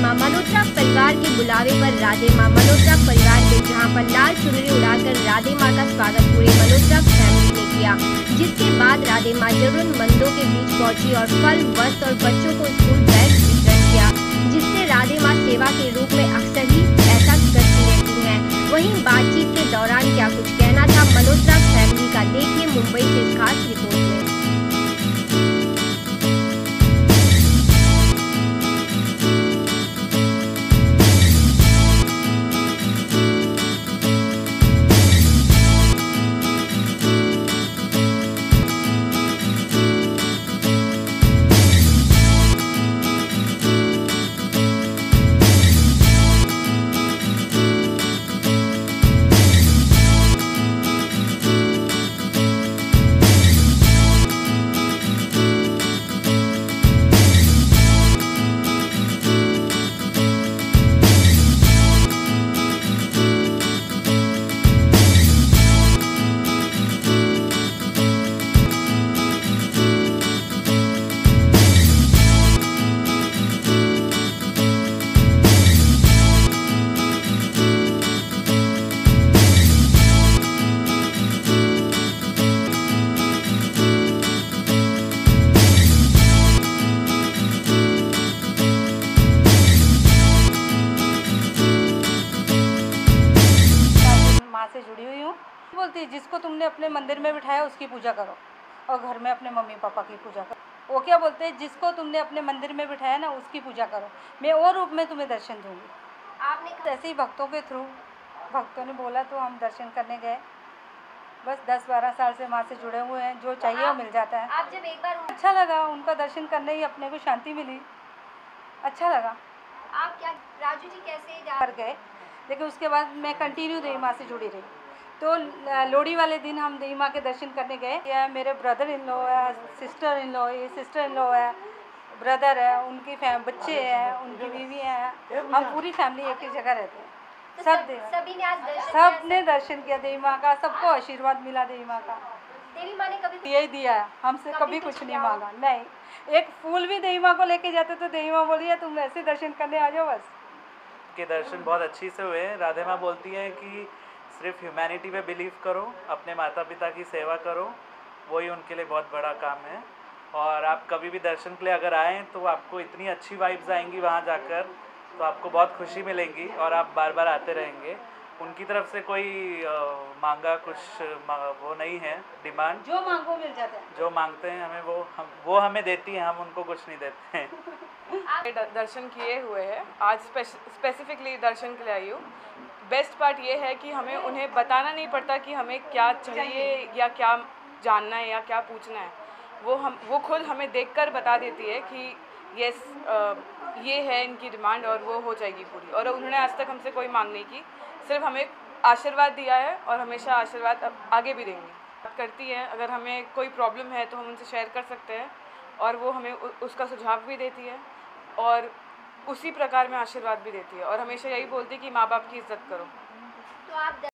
माँ मल्होत्रा परिवार के बुलावे पर राधे माँ मल्होत्रा परिवार के जहाँ पर लाल चुनरी उड़ाकर राधे माँ का स्वागत पूरे मल्होत्रा फैमिली ने किया, जिसके बाद राधे माँ जरूरतमंदों के बीच पहुँची और फल, वस्त्र और बच्चों को स्कूल बैग वितरण किया, जिससे राधे माँ सेवा के रूप में अक्सर ही बोलती है जिसको तुमने अपने मंदिर में बिठाया उसकी पूजा करो और घर में अपने मम्मी पापा की पूजा करो। वो क्या बोलते हैं जिसको तुमने अपने मंदिर में बिठाया ना उसकी पूजा करो। मैं और रूप में तुम्हें दर्शन दूँगी। आपने ऐसे ही भक्तों के थ्रू भक्तों ने बोला तो हम दर्शन करने गए। बस दस बारह साल से माँ से जुड़े हुए हैं जो चाहिए वो मिल जाता है। आप जब एक बार अच्छा लगा उनका दर्शन करने ही अपने को शांति मिली। अच्छा लगा। आप क्या राजू जी कैसे जा कर गए। लेकिन उसके बाद मैं कंटिन्यू रही माँ से जुड़ी रही। तो लोहड़ी वाले दिन हम देवी माँ के दर्शन करने गए। यह मेरे ब्रदर इन लॉ है सिस्टर इन लॉ ये सिस्टर इन लॉ है ब्रदर है उनकी फैम बच्चे हैं उनकी बीवी है। हम पूरी फैमिली एक ही जगह रहते हैं। सब देव सभी ने आज दर्शन सबने दर्शन किया देवी माँ का सबको आशीर्वाद मिला देवी माँ का। देवी माँ ने कभी यही दिया है हमसे कभी कभी कुछ कुछ नहीं मांगा। नहीं एक फूल भी देवी माँ को लेके जाते तो देवी माँ बोलिए तुम ऐसे दर्शन करने आ जाओ बस। के दर्शन बहुत अच्छी से हुए राधे माँ बोलती हैं कि सिर्फ़ ह्यूमैनिटी पे बिलीव करो अपने माता पिता की सेवा करो वही उनके लिए बहुत बड़ा काम है। और आप कभी भी दर्शन के लिए अगर आएँ तो आपको इतनी अच्छी वाइब्स आएँगी वहाँ जाकर तो आपको बहुत खुशी मिलेंगी और आप बार बार आते रहेंगे। उनकी तरफ़ से कोई अ, मांगा कुछ मा- वो नहीं है डिमांड जो मांगो मिल जाता है। जो मांगते हैं हमें वो हम वो हमें देती हैं हम उनको कुछ नहीं देते हैं। दर्शन किए हुए हैं। आज स्पेसिफिकली दर्शन के लिए आई हूँ। बेस्ट पार्ट ये है कि हमें उन्हें बताना नहीं पड़ता कि हमें क्या चाहिए या क्या जानना है या क्या पूछना है। वो हम, वो खुद हमें देखकर बता देती है कि यस ये है इनकी डिमांड और वो हो जाएगी पूरी। और उन्होंने आज तक हमसे कोई मांग नहीं की। सिर्फ़ हमें आशीर्वाद दिया है और हमेशा आशीर्वाद आगे भी देंगे। करती है, अगर हमें कोई प्रॉब्लम है तो हम उनसे शेयर कर सकते हैं और वो हमें उसका सुझाव भी देती है। और उसी प्रकार में आशीर्वाद भी देती है और हमेशा यही बोलती है कि माँ बाप की इज़्ज़त करो। तो आप